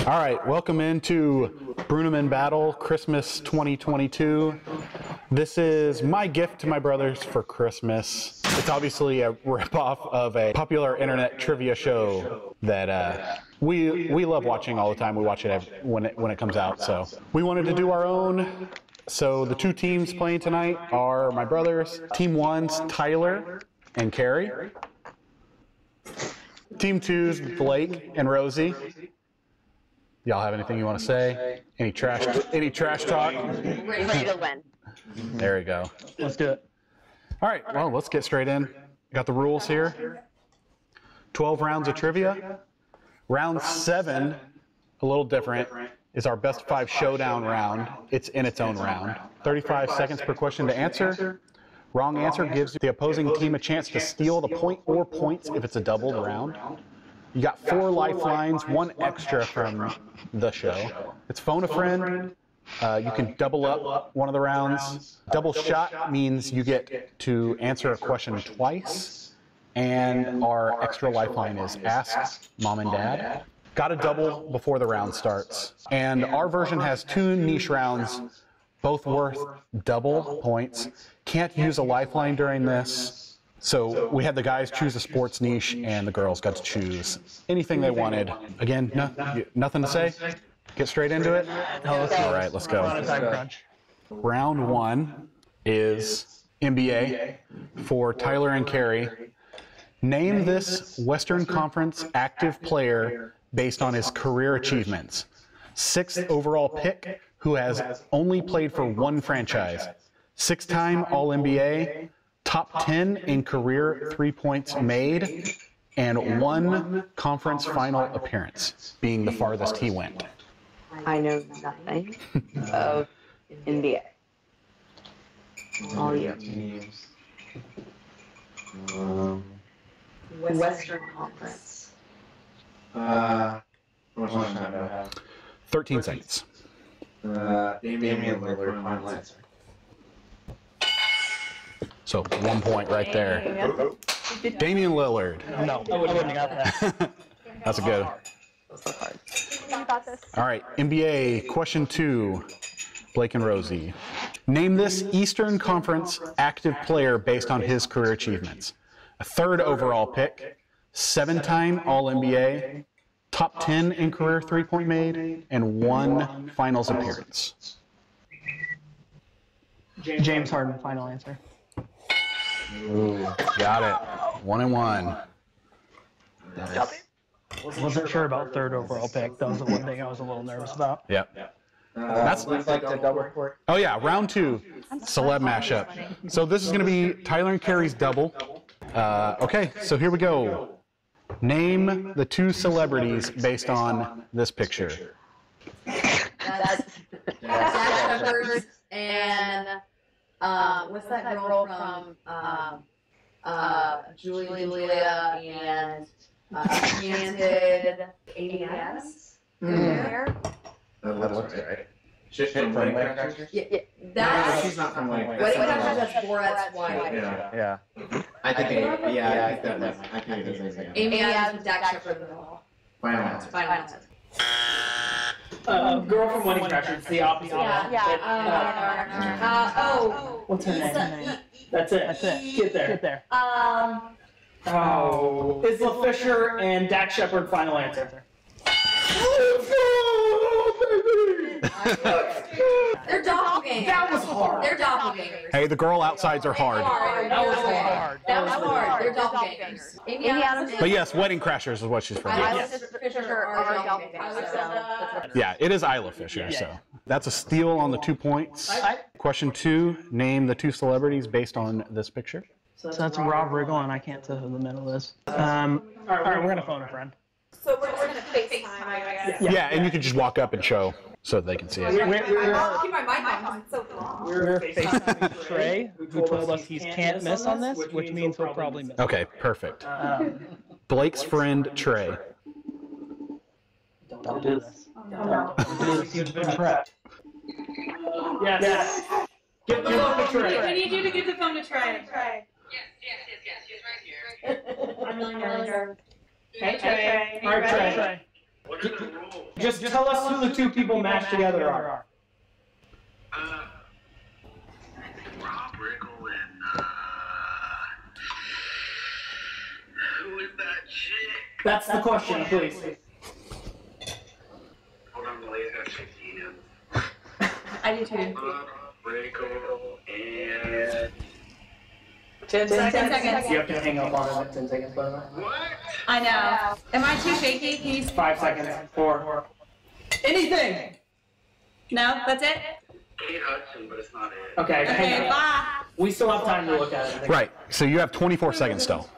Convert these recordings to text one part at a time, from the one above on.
All right, welcome into Brunnemann Battle Christmas 2022. This is my gift to my brothers for Christmas. It's obviously a ripoff of a popular internet trivia show that uh, we we love watching all the time. We watch it when it when it comes out. So we wanted to do our own. So the two teams playing tonight are my brothers. Team one's Tyler and Cary. Team two's Blake and Rosie. Y'all have anything you want to say? Any trash? Any trash talk? Ready to win. There we go. Let's do it. All right. Well, let's get straight in. Got the rules here. Twelve rounds of trivia. Round seven, a little different, is our best five showdown round. It's in its own round. Thirty-five seconds per question to answer. Wrong answer gives the opposing team a chance to steal the point or points if it's a doubled round. You got four lifelines, one extra from the show. It's phone a friend. Uh, you can double up one of the rounds. Double shot means you get to answer a question twice. And our extra lifeline is ask mom and dad. Got a double before the round starts. And our version has two niche rounds, both worth double points. Can't use a lifeline during this. So we had the guys choose a sports niche, and the girls got to choose anything they wanted. Again, no, nothing to say. Get straight into it. Oh, all right, let's go. On a time crunch. Round one is NBA for Tyler and Cary. Name this Western Conference active player based on his career achievements. Sixth overall pick who has only played for one franchise. Six time All NBA, top 10 in career three points made, and one conference final appearance, being the farthest he went. I know nothing of NBA. All you. Um, Western Conference. uh, how time do I have? 13 seconds. Uh, Damian Lillard, final answer. So one point right there. Damian Lillard. No, I wouldn't have got that. That's a good. All right, NBA question two, Blake and Rosie. Name this Eastern Conference active player based on his career achievements. A third overall pick, seven time All NBA, top 10 in career three point made, and one finals appearance. James Harden, final answer. Ooh, got it. One and one. Wasn't sure about third overall pick. That was the one thing I was a little nervous about. Yep. Uh, That's- looks like the double court. Oh yeah, round two, celeb mashup. So this is going to be Tyler and Cary's double. Uh, okay, so here we go. Name the two celebrities based on this picture. That's Dax Shepard and um, what's that girl from um, uh, Julie Julia and uh, Enchanted Amy Adams? There? That looks right. Shit from Wedding Crashers? Yeah, yeah. No, That's she's not from Wedding what Crashers. that's Borat's wife. Yeah, Yeah. I think, I- yeah, I think that was, I think it is, yeah. Amy Adams and Dax Shepard. Final answer. Final answer. Uh, girl from Wedding Crashers, it's the opposite. Yeah. Yeah. Uh, uh, oh. What's her name? That's it. That's it. Get there. Get there. Um. Oh. Isla Fisher and Dax Shepard, final answer. They're doppelgangers. That was hard. They're doppelgangers. Hey, the girl outsides are hard. That was hard. That was hard. They're doppelgangers. Amy Adams But yes, Wedding Crashers is what she's from. I Yes. Fisher are Yeah, it is Isla Fisher. So that's a steal on the two points. Question two: Name the two celebrities based on this picture. So that's Rob Riggle, and I can't tell who the middle is. Um, all right, we're gonna phone a friend. So we're just gonna FaceTime, I guess. Yeah, and you can just walk up and show so they can see it. We're, we're, I'll keep my mic on because it's so long. we're FaceTiming Trey, who told us he can't miss on this, which means he'll probably miss. Okay, perfect. Um, Blake's friend Trey. don't do this. Don't do this. You've been prepped. Yes. Give the phone to We Trey. need you to give the phone to Trey. Yes, yes, yes, yes. She's right here. I'm really nervous. Hey Trey. All right, Trey. What are the rules? Just tell us who the two people matched together are. Uh, Rob Riggle and, uh, who is that chick? That's the question, please. Hold on, the lady's got 16 I do too. Rob Riggle and, Ten Ten seconds. You have to hang up on it. Ten seconds, by the way. what? I know. Am I too shaky? Can you... Five seconds. Four. Anything. No, that's it. Kate Hudson, but it's not it. Okay. Okay, Hang bye. We still have time to look at it. Right. So you have 24 seconds still.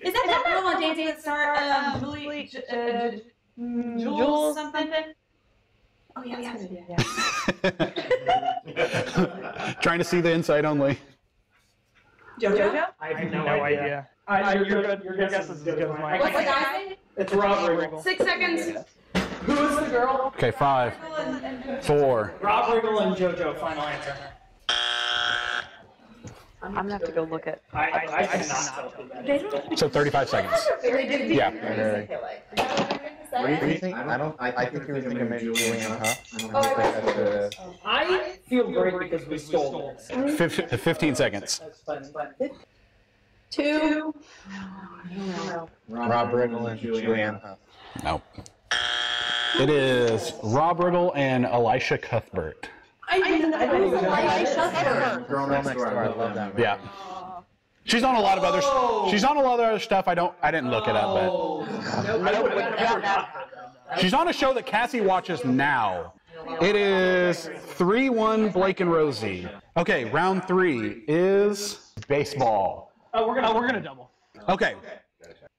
Is that that girl on Dancing with the Stars? Um, Julie, J- uh, mm, Jules something? Oh yeah, yeah. Trying to see the inside only. JoJo? I have no idea. I, uh, your, good, your guess is as good as mine. What's the guy's name? It's Rob Riggle. Six seconds. Who is the girl? Okay, five, four. Rob Riggle and JoJo. Final answer. I'm gonna have to go look at. I, I, I cannot tell who that is. So 35 seconds. Yeah. What do you think? I don't, I, I think you were thinking maybe Julianne Hough. I don't think that's the. I feel great because we stole this. Fif- 15 seconds. Two. Rob Riggle and Julianne Hough. No. It is Rob Riggle and Elisha Cuthbert. I didn't I didn't like Cuthbert. Next door, I love that movie. Yeah. She's on a lot of other. She's on a lot of other stuff. I don't. I didn't look it up, oh. I would have never but she's on a show that Cassie watches now. It is three-one Blake and Rosie. Okay, round three is baseball. Oh, we're gonna we're gonna double. Okay.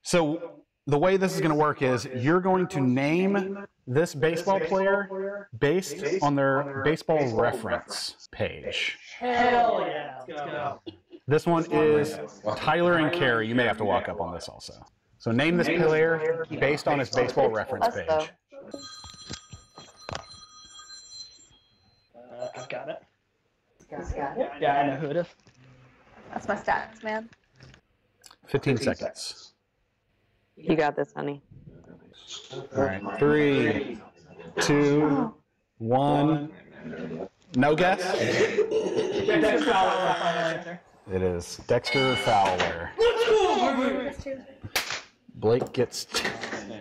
So the way this is going to work is you're going to name this baseball player based on their baseball reference page. Hell yeah. Let's go. This one is Tyler and Cary. You may have to walk up on this also. So name this player based on his baseball reference page. Uh, I've got it. Got it. Yeah, I know who it is. That's my stats, man. 15 seconds. You got this, honey. All right. Three, two, one. No guess? Dexter Fowler, final answer. It is Dexter Fowler. Blake gets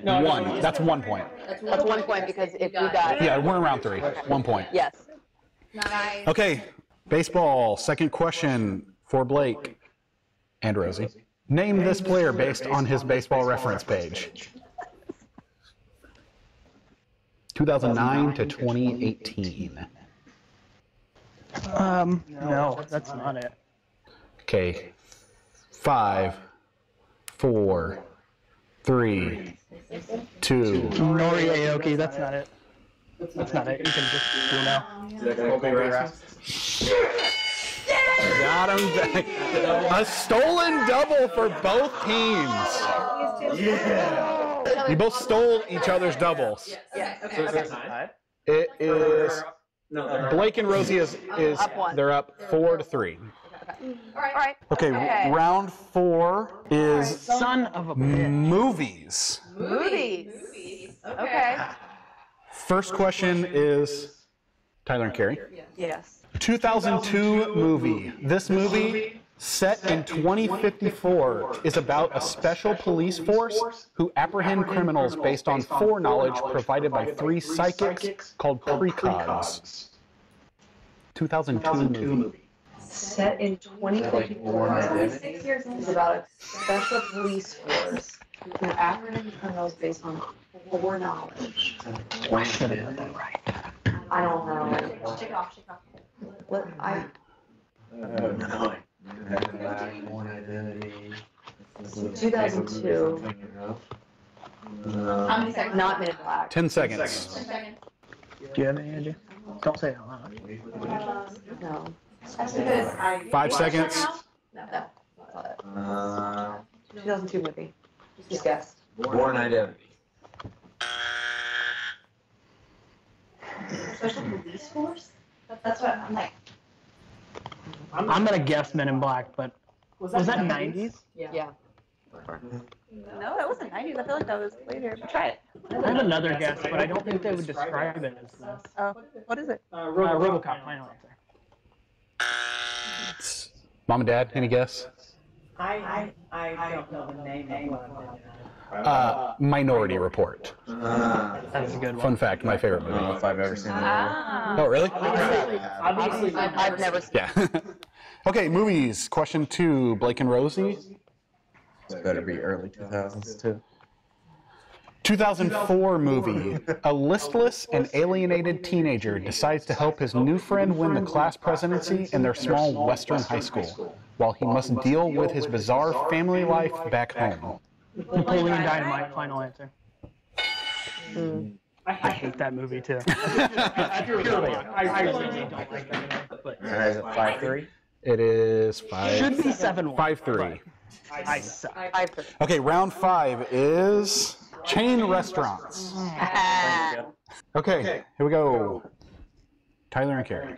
No, no, one. no. That's one point. That's one point because if you got. Yeah, we're in round three. One point. Yes. Nice. Okay, baseball. Second question for Blake and Rosie. Name this player based on his baseball reference page. 2009 to 2018. Um, no, that's not it. Okay, five, four, three, two. Nori Aoki, that's not it. That's not it. You can just do now. Colby Rasmus. Got him. A stolen double for both teams. You both stole each other's doubles. Yeah. So Okay. Okay. It is No, Blake and Rosie is is they're up four to three. Mm. All right. All right. Okay, Okay. round four is Son of a bitch. movies. Movies. Movies. Okay. First question is Tyler and Cary. Yes. 2002 movie. This movie, set in 2054, is about a special police force who apprehend criminals based on foreknowledge provided by three psychics called precogs. 2002 movie. Set in 2054. Six years It's in. about a special police force who apprehend criminals based on foreknowledge. I don't know. Shake it off. Shake it off. What I no. 2002. How many seconds? Not Men in Black. 10 seconds. Ten seconds. Do you have any idea? Don't say it out loud. No. That's because I. Five seconds. No. No. Uh, 2002 movie. Just guess. Bourne Identity. Special police force? That- That's what I'm like. I'm gonna guess Men in Black, but was that 90s? Yeah. No, that wasn't 90s. I feel like that was later. But try it. I have another guess, but I don't think they would describe it as this. Oh, what is it? Uh, RoboCop. Final answer. Mom and Dad, any guess? I, I, I don't know the name of one. Uh, Minority Report. Uh, That's a good one. Fun fact, my favorite movie. I don't know movie. if I've ever seen that. Ah. Oh, really? Obviously, I've, I've never seen Yeah. okay, movies. Question two, Blake and Rosie. It's better be early 2000s too. 2004 movie. A listless and alienated teenager decides to help his new friend win the class presidency in their small western high school, while he must deal with his bizarre family life back home. Napoleon Dynamite. Final answer. Hmm. I hate that movie too. Purely, I I really don't like that movie. But is it 5 3? It is five. should be seven one. Five three. I suck. I've Okay, round five is chain restaurants. Okay, here we go. Tyler and Cary.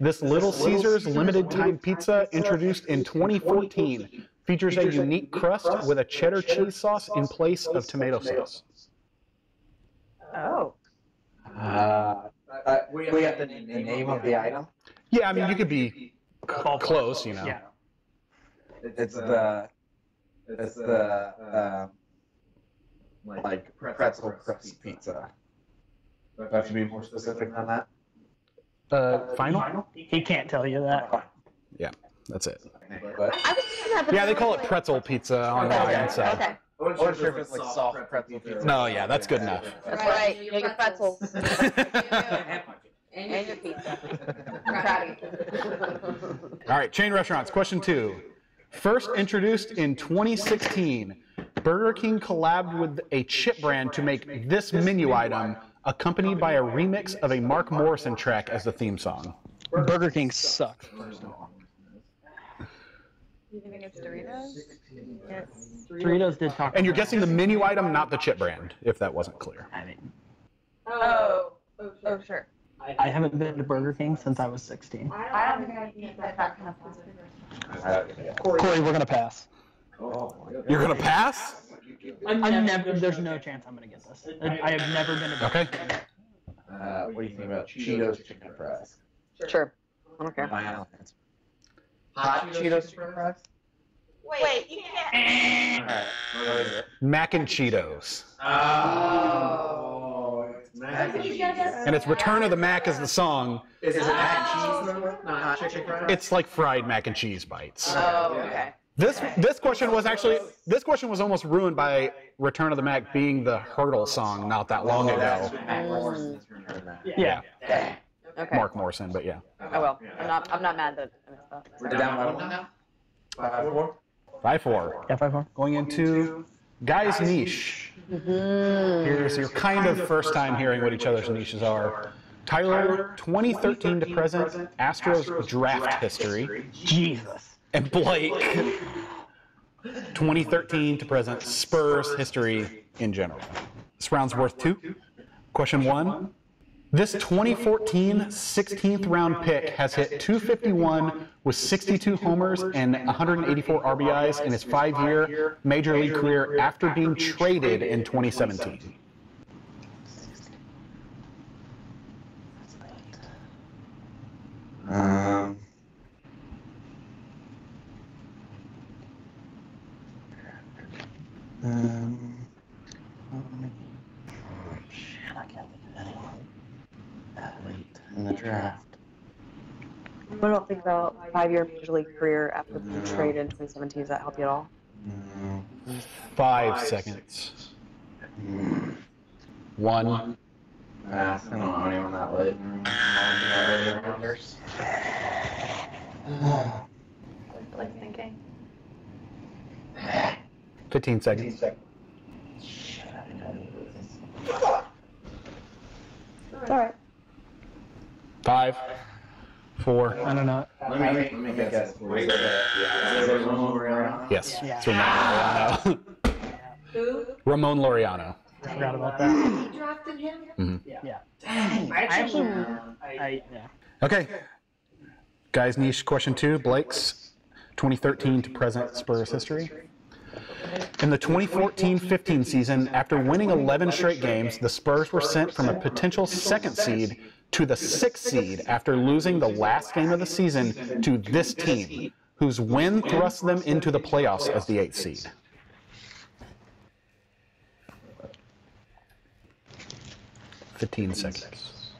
This Little Caesars limited time pizza introduced in 2014 features a unique crust with a cheddar cheese sauce in place of tomato sauce. Oh. Uh, uh, we have the, the name of the item. Yeah, I mean, you could be c- close, you know. Yeah. It's the, it's the, um, like pretzel crust pizza. Do I have to be more specific than that? Uh, final? He can't tell you that. Yeah, that's it. But I was thinking that, but Yeah, they call it pretzel pizza online, so. Okay. I wasn't sure if it's like soft pretzel pizza. No, yeah, that's good enough. That's right. You get your pretzels And and your pizza. All right, chain restaurants. Question two. First introduced in 2016, Burger King collabed with a chip brand to make this menu item, accompanied by a remix of a Mark Morrison track as the theme song. Burger King sucks. You think it's Doritos? Yes. Doritos did talk. And you're guessing the menu item, not the chip brand, if that wasn't clear. I mean, Oh. Oh, sure. Oh, I haven't been to Burger King since I was 16. I don't think I can eat that kind of food. Corey, we're gonna pass. You're gonna pass? I'm never. There's no chance I'm gonna get this. I, I have never been to. Burger Okay. Uh, what do you think about Cheetos chicken fries? Sure. I don't care. Final answer. Hot Cheetos chicken fries? Wait, you can't. Alright, what is it? Mac and Cheetos. Oh, mac and cheese. And it's Return of the Mac is the song. Is it mac and cheese though? Not chicken fries? It's like fried mac and cheese bites. Oh, okay. This this question was actually this question was almost ruined by Return of the Mac being the Heardle song not that long ago. Mac Morrison's Return of the Mac. Yeah. Okay. Mark Morrison, but yeah. Oh well. I'm not. I'm not mad that I missed that. We're down by one now? Five, four? Five four. Yeah, five more. Going into guys niche. Mm-hmm. Here's your kind of first time hearing what each other's niches are. Tyler, 2013 to present, Astros draft history, Jesus. And Blake, 2013 to present, Spurs history in general. This round's worth two. Question one. This 2014 16th round pick has hit 251 with 62 homers and 184 RBIs in his five year major league career after being traded in 2017. Um. Um. Shit, I can't think of anyone that late in the draft. I don't think about five-year major league career after being traded in 2017. Does that help you at all? No. Five seconds. Mm. One. Pass. I don't know anyone that late. in the rounders. Like thinking. 15 seconds. Shit, I think I knew this. It's all right. Five. Four. I don't know. Let me, let me guess. Wait, is it Ramon Laureano? Yes. Yeah. It's Ramon Laureano. Who? Ramon Laureano. Forgot about that. You drafted him? Mm-hmm. Yeah. Dang, I actually. I yeah. Okay. Guys, niche question two Blake's 2013 to present Spurs history. In the 2014-15 season, after winning 11 straight games, the Spurs were sent from a potential second seed to the sixth seed after losing the last game of the season to this team, whose win thrust them into the playoffs as the eighth seed. Fifteen seconds.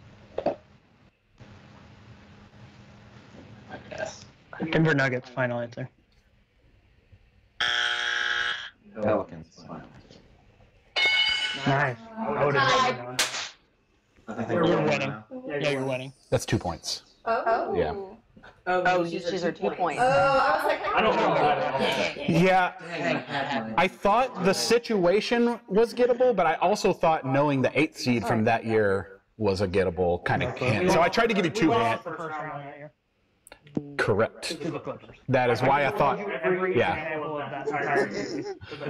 Denver Nuggets, final answer. Pelicans. Nice. I would have known. I think You're we're winning. Yeah, you're winning. That's two points. Oh. Yeah. Oh, these are two points. Oh, I was like, I don't know that. Yeah, I thought the situation was gettable, but I also thought knowing the eighth seed from that year was a gettable kind of hint. So I tried to give you two hints. The first round that year. Correct. To the Clippers. That is why I thought. Yeah. Example of that entire series.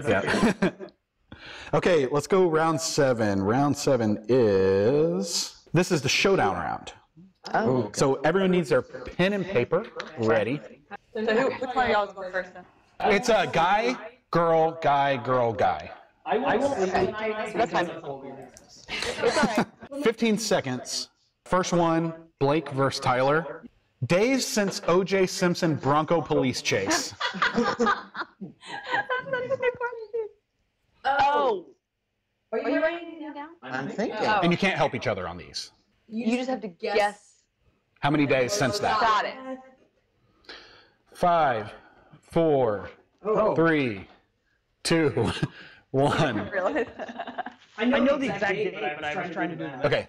Yeah. okay, let's go round seven. Round seven is this is the showdown round. Oh. So everyone needs their pen and paper ready. So who, which one of y'all is going first then? It's a guy, girl, guy, girl, guy. I will That's fine. It's all right. 15 seconds. First one, Blake versus Tyler. Days since O.J. Simpson Bronco police chase. Oh. oh, Are Are you writing it down? I'm thinking. Oh. And you can't help each other on these. you just have to guess. How many days since that? Got it. Five, four, oh. Oh. three, two, one. Realize. I know the exact date, but I was trying to do the Okay,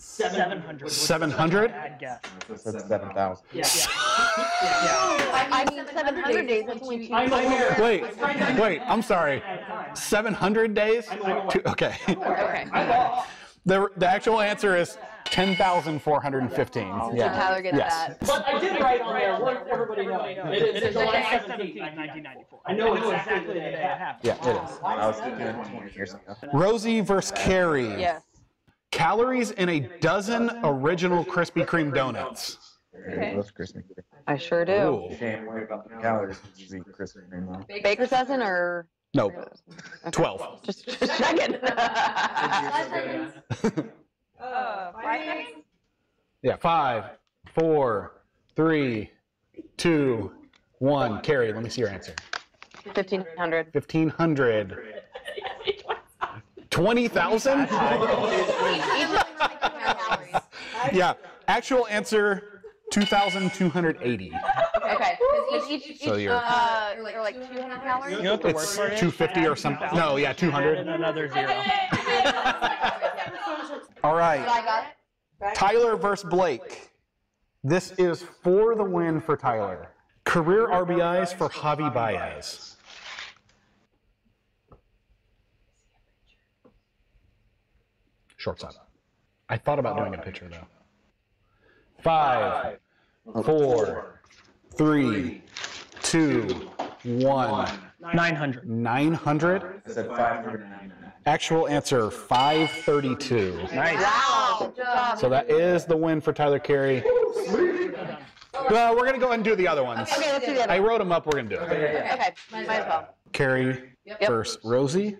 700. was 700? a bad guess. That's seven thousand. Yeah. yeah. I mean, 700 days, that's only two. I'm aware. wait, wait, I'm sorry. 700 days? Two- Okay. Okay. The, the actual answer is 10,415. So Yeah. Tyler gets Yes. that. But I did write on there, let everybody know. It is July 17th, 1994. I know exactly the day it happened. Yeah, it is. I was thinking of twenty years ago. Rosie versus Cary. Yes. Calories in a dozen original Krispy Kreme donuts. Okay. Those Krispy Kreme. I sure do. Ooh. You can't worry about the calories because you eat Krispy Kreme. though. Baker's dozen or? No, Okay. 12. Just, just checking. Uh, five seconds? Yeah, five, four, three, two, one. Cary, let me see your answer. 1500. 1,500. 20,000? Yeah, actual answer 2,280. Okay. Each, each, So you're- uh, or like 200 calories? You know what the It's worst part is? 250 or something. No, yeah, 200. And another zero. All right. I got it. Tyler versus Blake. This is for the win for Tyler. Career RBIs for Javi Baez. Shortstop. I thought about doing a pitcher though. Five, four, three, two, one. 900. 900. I said five hundred ninety-nine. Actual answer 532. Nice. Wow. Good job. So that is the win for Tyler Cary. Well, we're gonna go ahead and do the other ones. Okay, let's do the other I wrote them up. We're gonna do it. Okay, might as well. Cary first. Rosie.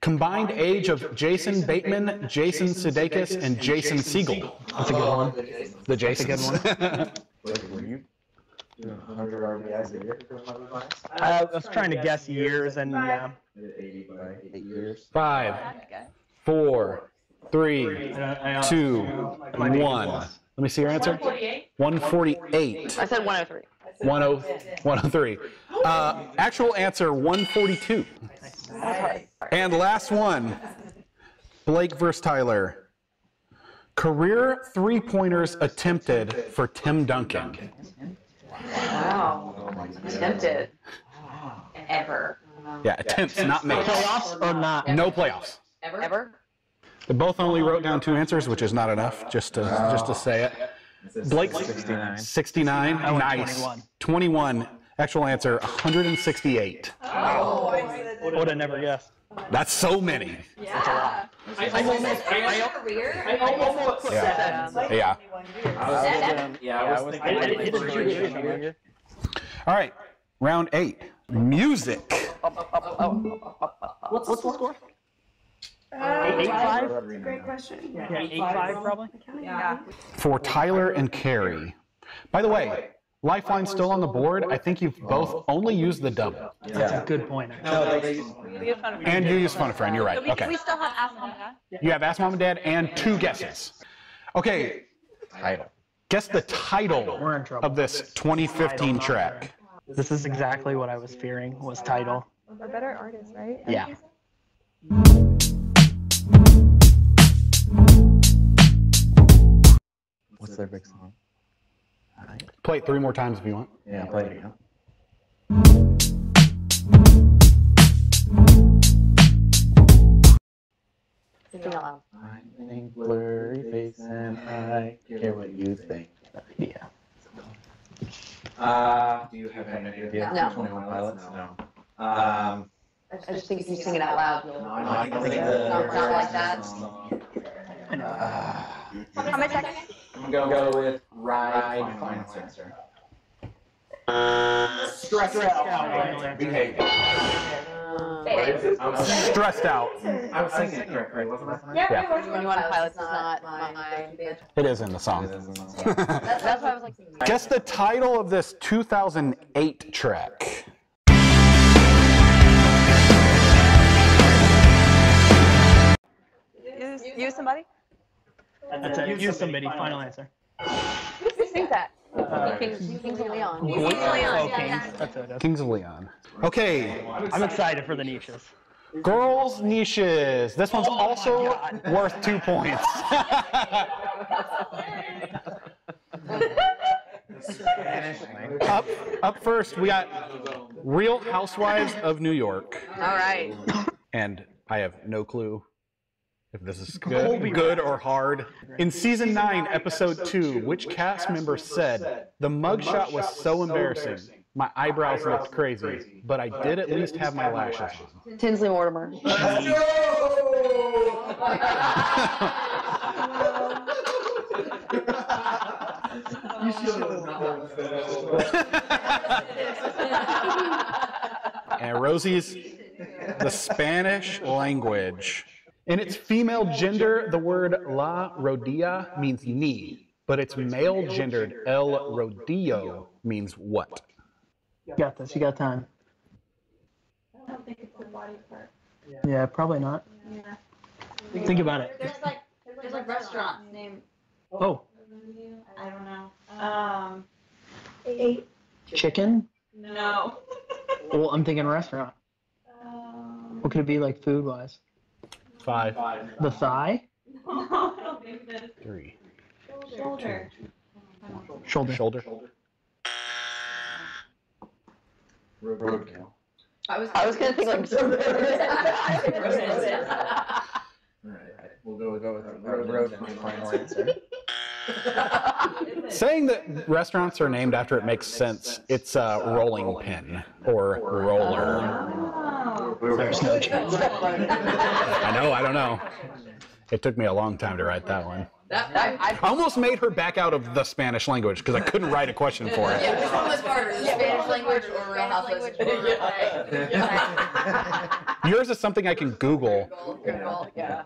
Combined age of Jason Bateman, Jason Sudeikis, and Jason Segel. That's a good one. The Jasons. Wait, were you doing hundred RBIs a year for hundred? I was trying to guess years and yeah. Eighty by eight years. Five, four, three, I- I- two, one. Let me see your answer. 148. I said 103. 10 103. Uh, actual answer 142. And last one Blake versus Tyler. Career three pointers attempted for Tim Duncan. Wow. Attempted. Ever. Yeah, attempts, not made. Playoffs or not? No playoffs. Ever? Ever? They both only wrote down two answers, which is not enough, just to just to say it. Blake 69. 69. I went oh, Nice. 21. 21. Actual answer 168. Oh, Would have never guessed. That's so many. Yeah. I, I almost, I, I, Career? I almost Yeah. said. Yeah. I was thinking, yeah, I was thinking. I didn't hit it like two years three ago. All right. Round eight. Music. What's, what's the score? Uh, Eight five? That's a great question. Yeah, eight five probably. Yeah. For Tyler and Cary. By the way, Lifeline's still on the board. I think you've both only used the double. That's a good point. actually. No, they use. And you use Fun Friend, you're right. We, Okay. we still have Ask Mom and Dad. You have Ask Mom and Dad and two guesses. Okay, Title. guess the title We're in trouble. of this 2015 track. This is exactly what I was fearing was title. A better artist, right? Yeah. What's their big song? Play it three more times if you want. Yeah, play it again. Sing it out I think blurry face and I care what you think. Yeah. Uh, do you have any idea? No. Twenty One Pilots? No. Um. I just think if you sing it out loud, you'll. No, I can think the. Not- not like that. Uh, How many seconds? I'm gonna go with ride. Final answer. Stress out. Behavior. Uh, Stressed out. I was singing it correctly, wasn't I? Yeah. When you want to pilot, is not my. It is in the song. That's, that's why I was like. Guess the title of this 2008 track. Use, use somebody? That's it. Use somebody. Final answer. Who sings that? Uh, Kings, Kings of Leon. Kings of Leon. Oh, Kings. That's it. Kings of Leon. Okay, I'm excited for the niches. girls' niches. This one's also worth two points. up, up first, we got Real Housewives of New York. All right. and I have no clue if this is good, good or hard. In season nine, episode two, which cast member said the mugshot was so embarrassing, my eyebrows looked crazy, but I did at least have my lashes on. Tinsley Mortimer. and Rosie's the Spanish language. In its female gender, the word la rodilla means knee, but its male gendered el rodillo means what? You got this. You got time. I don't think it's a body part. Yeah, probably not. Yeah. Think about it. There's like there's like restaurants named. Oh, I don't know. Um. Eight. chicken? No. Well, I'm thinking restaurant. Um, What could it be like food wise? Five, The thigh? I don't think that is three, shoulder. Shoulder. shoulder. Roadkill. I was, I was gonna think like. Alright, we'll go, go with road, road as my final answer. Saying that restaurants are named after it makes sense. It's a rolling pin or roller. There's no chance. I know, I don't know. It took me a long time to write that one. I almost made her back out of the Spanish language because I couldn't write a question for it. Yeah, which one was harder, the Spanish language or Real Housewives? Yours is something I can Google. Yeah.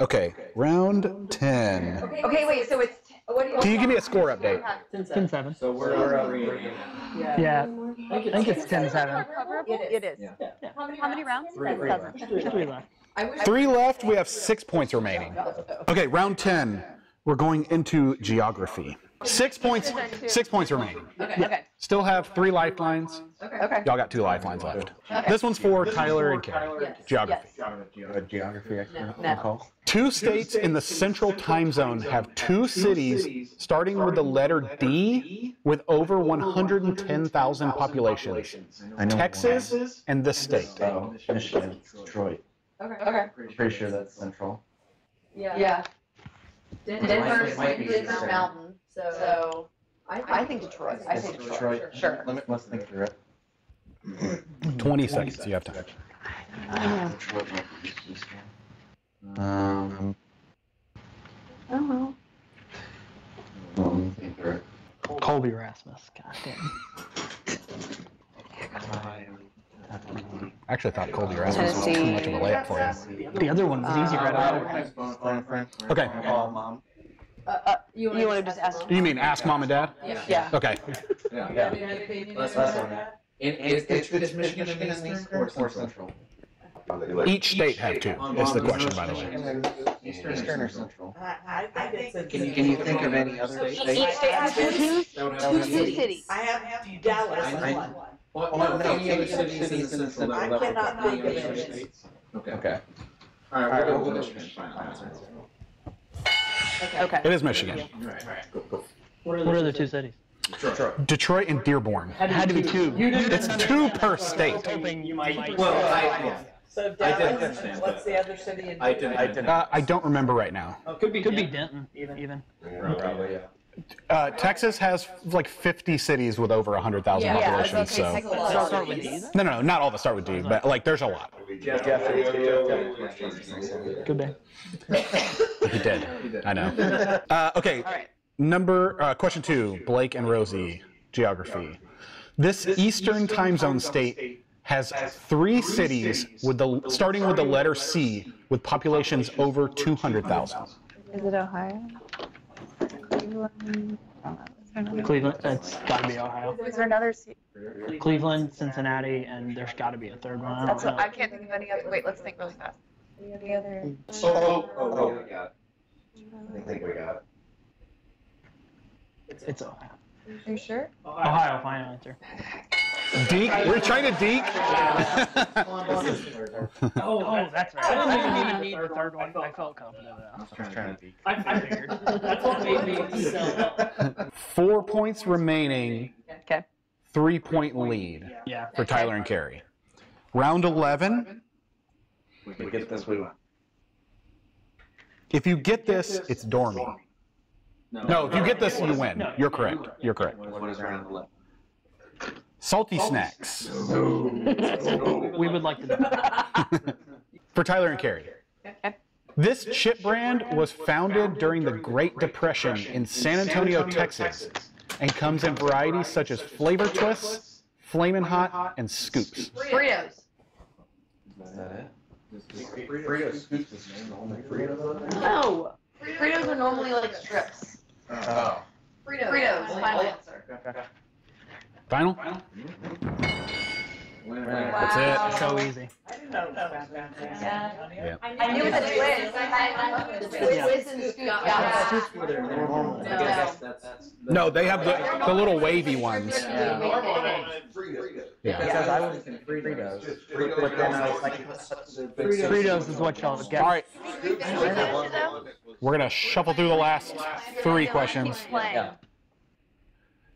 Okay, round 10. Okay, wait, so it's, what do you? Can you give me a score update? 10 7. So we're, we- Yeah, I think it's 10 7. It is. How many How many rounds? Seven. Three left. Three left, we have six points remaining. Okay, round 10. We're going into geography. Six points, six points remaining. Okay. Still have three lifelines. Okay. Y'all got two lifelines left. This one's for Tyler and Cary. Geography. a geography expert, No. Nicole? Two states in the central time zone have two cities starting with the letter D with over 110,000 populations. I Texas and this state. one. Oh, Michigan, Detroit. Okay. Pretty sure that's central. Yeah. Yeah. Denver- Denver's might be Denver Mountain, so I think Detroit. I think Detroit. Detroit. Sure. Let me, let's think through it. 20 seconds, you have time. Detroit might be eastern. Um, Oh well. let me think through it. Colby Rasmus. God damn. I actually thought Colby Rasmus was too much of a layup for you. The other one was easy right Um, away. Okay. Call mom. Uh, you want to just ask? You mean ask mom and dad? Yeah. Okay. Yeah. That's, that's one. And is, is, is Michigan in the east or, or central? Each state had two. Is the question, by the way. Eastern or central? I, I think it's. Can you, can you think of any other Each states? state has two, two cities. I have Dallas I- I- one. Well, no, any other cities in the central? I that cannot think of any other any. states? Okay. Okay. All All right, right, we'll we'll go go with Michigan. Michigan. Final answer. Okay. It is Michigan. What are the two cities? Detroit and Dearborn. Had to be two. It's two per state. Hoping you might. Well, I, yeah. So I didn't Dallas, understand what's that. the other city in? I didn't, I didn't. Uh, I don't remember right now. Could be. Could be Denton. Even. Even. Probably, yeah. Uh, Texas has like 50 cities with over 100,000 Yeah, I was population. gonna say So Texas Does start with D? no, no, no, not all that start with D, but like there's a lot. Could be. He did. I know. Uh, okay. All right. Number uh, question two, Blake and Rosie, geography. This Eastern time zone state has three cities with the starting with the letter C with populations over 200,000. Is it Ohio? Cleveland? I don't know. Is there another- Cleveland. It's got to be Ohio. Is there another? ci- Cleveland, Cincinnati, and there's got to be a third one. I That's don't what, I can't think of any other. Wait, let's think really fast. Any other? Oh, oh, oh, oh, we got. I think we got It's Ohio. Are you sure? Ohio. Final answer. Deke, we're trying to Deke. Oh, that's right. I didn't even need the third one. I felt confident. I was trying to be. I, I figured. That's what made me sell. Four points remaining. Okay. Three point lead Yeah. for Tyler and Cary. Round 11. We get this, we win. If you get this, it's Dormy. No, if you get this, you win. You're correct. You're correct. What is round eleven? Salty oh. snacks We would like to know. for Tyler and Cary. This chip brand was founded during the Great Depression in San Antonio, Texas, and comes in varieties such as flavor twists, flamin' hot, and scoops. Fritos. Is that it? Fritos scoops is the only Fritos. No. Fritos are normally like strips. Oh. Fritos. Fritos. Final oh. answer. Final? Final? That's it. So easy. I didn't know about that. Yeah. I knew the twist. I love the twist and scoop. Yeah. No, they have the, the little wavy ones. Yeah. Because I was thinking Fritos, but then I was like. Fritos is what y'all get. All right, we're going to shuffle through the last three questions. Yeah.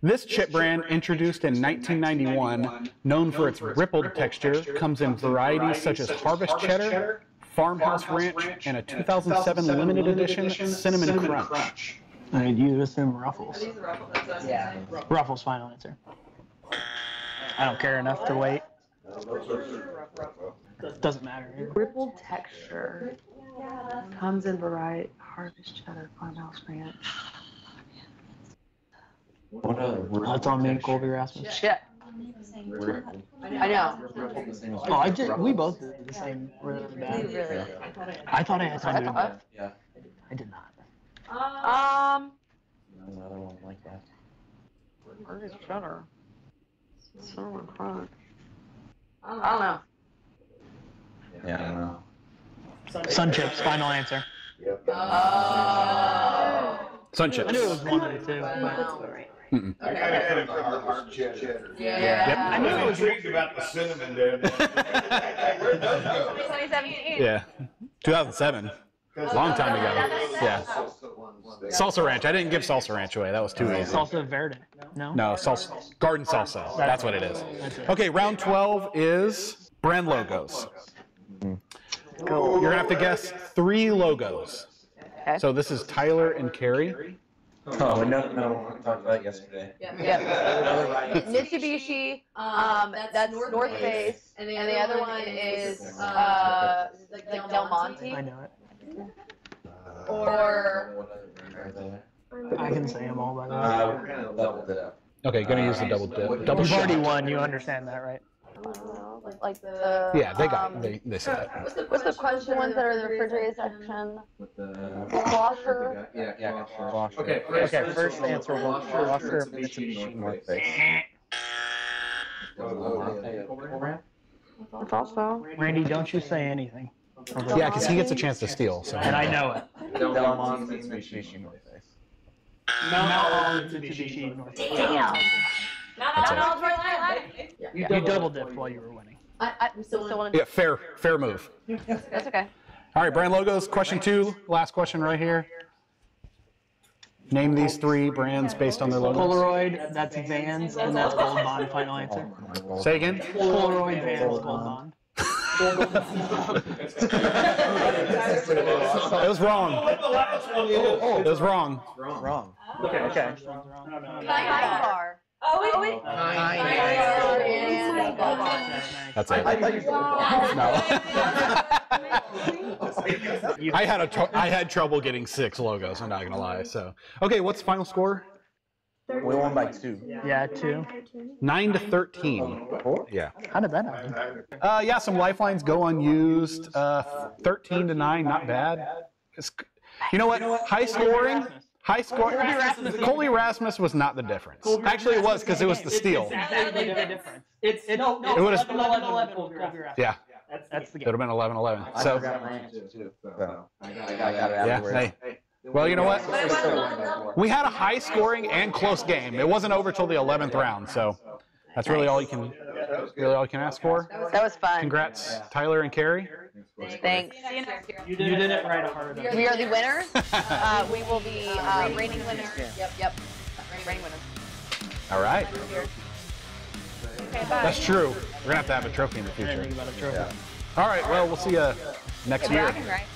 This chip brand, introduced in 1991, known for its rippled texture, comes in varieties such as Harvest Cheddar, Farmhouse Ranch, and a 2007 limited edition Cinnamon Crunch. I'd you assume Ruffles. Yeah. Ruffles, final answer. I don't care enough to wait. Doesn't matter. Rippled texture. Comes in variety. Harvest cheddar, farmhouse ranch. What other? That's on me, Colby Rasmus. Shit. I know. Oh, I did. We both did the same. Really bad. Really? I thought I had time to. I- Yeah. I did not. Um, Another one like that. Harvest cheddar. Cinnamon crunch. I don't know. Yeah, I don't know. Sun chips, final answer. Yep. Sun chips. I knew it was one of the two. But Mm-mm. I got it at the hard, hard cheddar. Yeah. I knew it was. intrigued about the cinnamon there. Where'd those go? 2017. Yeah. 2007. Long time ago. Yeah. Salsa Ranch. I didn't give Salsa Ranch away. That was too easy. Salsa verde. No. No, salsa. Garden salsa. That's what it is. Okay, round 12 is brand logos. You're going to have to guess three logos. So this is Tyler and Cary. Oh, no, no, we talked about it yesterday. Yep. Mitsubishi, um, that's North Face, and the other one is, uh, like Del Monte, I know it. or, What other are? I can say them all by the way. Uh, we're gonna level it up. Okay, going to use the double dip. Double You've shot. already won. You understand that, right? Like the. Yeah, they got um, they they said that. What's the, what's the question ones that are in the refrigerator section? With the. Washer. Yeah, yeah, washer. Okay, first- okay, first first answer, washer, washer, Mitsubishi Mitsubishi North North Face. I thought so. Randy, don't you say anything. Yeah, because he gets a chance to steal. So And I know it. Del Monte, Mitsubishi North Face. Mount Olive Mitsubishi North Face. Damn. Not That's all all for life. You double dipped while you were winning. I, I'm still, still want yeah, fair fair move. That's okay. All right, brand logos. Question two, last question right here. Name these three brands based on their logos. Polaroid, that's Vans, and that's Gold Bond. Final answer. Say again. Polaroid, Vans, Gold Bond. It was wrong. It was wrong. Wrong. Okay, okay. Sidebar. Oh, wait. Sidebar and Gold Bond. That's it. I No. I had a tr- I had trouble getting six logos. I'm not gonna lie. So okay, what's the final score? We won by two. Yeah, two. Nine to thirteen. Yeah. How did that happen? Uh, yeah, some lifelines go unused. Uh, 13 to 9, not bad. It's- you know what? High scoring. High score. Coley Rasmus was not the difference. Actually, it was because it was the steal. Exactly the difference. It's, it's, no, no, It would've- 11, 11, 11, Yeah, That's, that's the it game. would have been 11 11. I So, forgot my answer too. So I got, I got it yeah, hey. Well, you know what? We had a high scoring and close game. It wasn't over till the 11th round. So that's really all you can really all you can ask for. That was fun. Congrats, Tyler and Cary. Thanks. You did it right hard. We are the winners. Uh, we will be uh, reigning winners. Yep, yep. Reigning winners. All right. Okay. That's true. We're going to have to have a trophy in the future. Think about a trophy. All right. Well, we'll see you next year. Bragging, right?